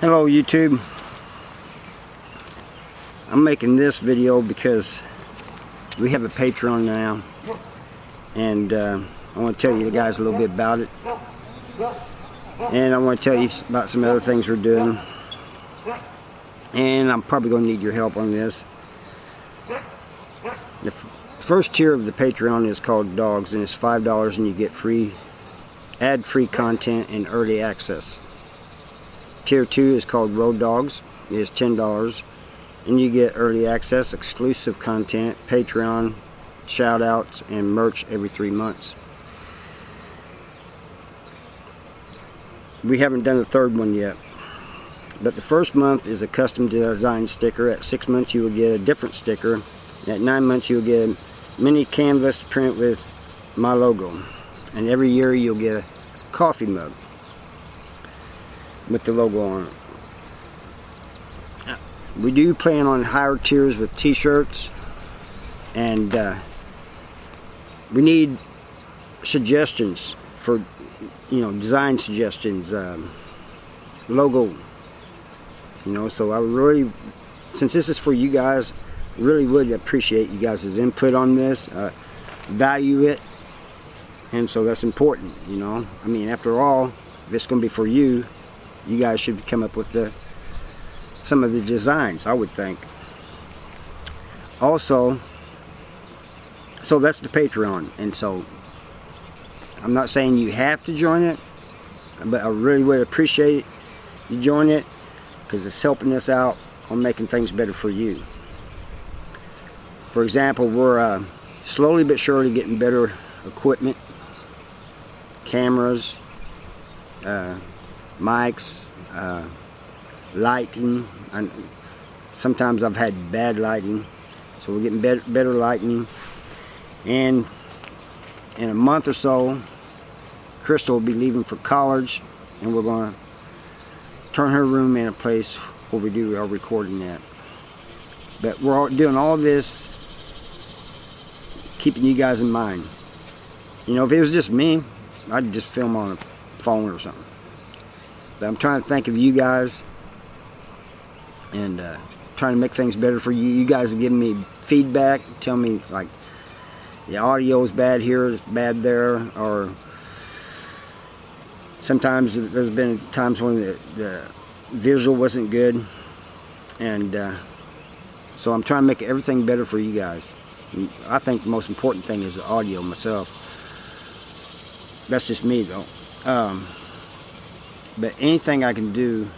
Hello YouTube. I'm making this video because we have a Patreon now and uh, I want to tell you guys a little bit about it and I want to tell you about some other things we're doing and I'm probably going to need your help on this. The first tier of the Patreon is called Dogs and it's $5 and you get free ad-free content and early access. Tier 2 is called Road Dogs. It is $10 and you get early access, exclusive content, Patreon, shout outs, and merch every three months. We haven't done the third one yet. But the first month is a custom design sticker. At six months you will get a different sticker. At nine months you'll get a mini canvas print with my logo. And every year you'll get a coffee mug with the logo on it. We do plan on higher tiers with t-shirts and uh, we need suggestions for you know design suggestions um, logo you know so I really since this is for you guys really would appreciate you guys' input on this uh, value it and so that's important you know I mean after all if it's gonna be for you you guys should come up with the some of the designs I would think. Also so that's the Patreon and so I'm not saying you have to join it but I really would appreciate you join it because it's helping us out on making things better for you. For example we're uh, slowly but surely getting better equipment cameras uh, mics, uh, lighting. And sometimes I've had bad lighting, so we're getting better, better lighting. And in a month or so, Crystal will be leaving for college, and we're going to turn her room in a place where we do our recording at. But we're doing all this keeping you guys in mind. You know, if it was just me, I'd just film on a phone or something. But I'm trying to think of you guys and uh, trying to make things better for you. You guys are giving me feedback, tell me like the audio is bad here, it's bad there, or sometimes there's been times when the, the visual wasn't good, and uh, so I'm trying to make everything better for you guys. I think the most important thing is the audio myself. That's just me though. Um, but anything I can do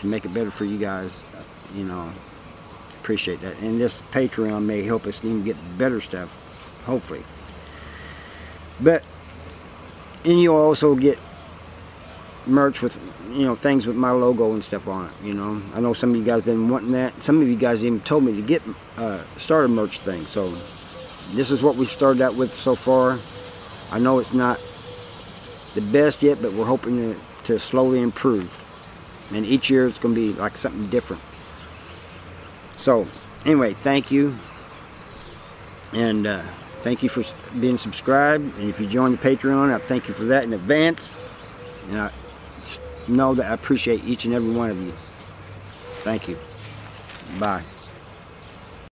to make it better for you guys, you know, appreciate that. And this Patreon may help us even get better stuff, hopefully. But, and you'll also get merch with, you know, things with my logo and stuff on it, you know. I know some of you guys been wanting that. Some of you guys even told me to get, uh, start a merch thing. So, this is what we started out with so far. I know it's not the best yet, but we're hoping to, to slowly improve. And each year it's going to be like something different. So, anyway, thank you. And uh, thank you for being subscribed. And if you join the Patreon, I thank you for that in advance. And I know that I appreciate each and every one of you. Thank you. Bye.